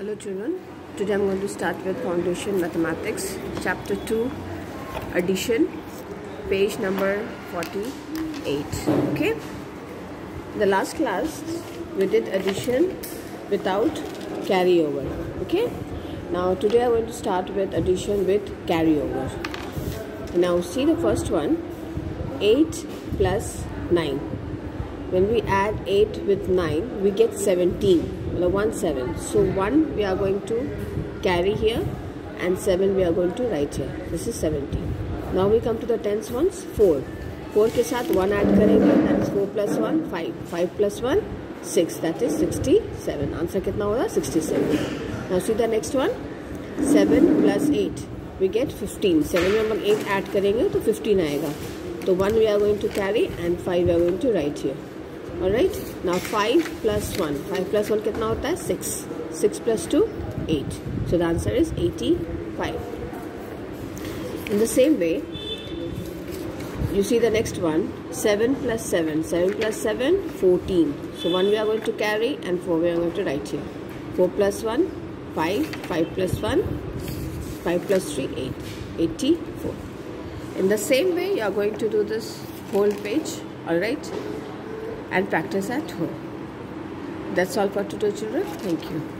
Hello children, today I'm going to start with Foundation Mathematics, Chapter 2, Addition, page number 48. Okay? The last class we did addition without carryover. Okay? Now today I'm going to start with addition with carryover. Now see the first one, 8 plus 9. When we add 8 with 9, we get 17 the 1 7 so 1 we are going to carry here and 7 we are going to write here this is 17 now we come to the tens ones 4 4 के साथ 1 add करेंगे that is 4 plus 1 5 5 plus 1 6 that is 67 answer कितना होगा 67 now see the next one 7 plus 8 we get 15 7 में हम 8 add करेंगे तो 15 आएगा तो 1 we are going to carry and 5 we are going to write here all right now 5 plus 1 5 plus 1 कितना होता है 6 6 plus 2 8 so the answer is 85 in the same way you see the next one 7 plus 7 7 plus 7 14 so 1 we are going to carry and 4 we are going to write here 4 plus 1 5 5 plus 1 5 plus 3 8 84 in the same way you are going to do this whole page all right and practice at home. That's all for today children. Thank you.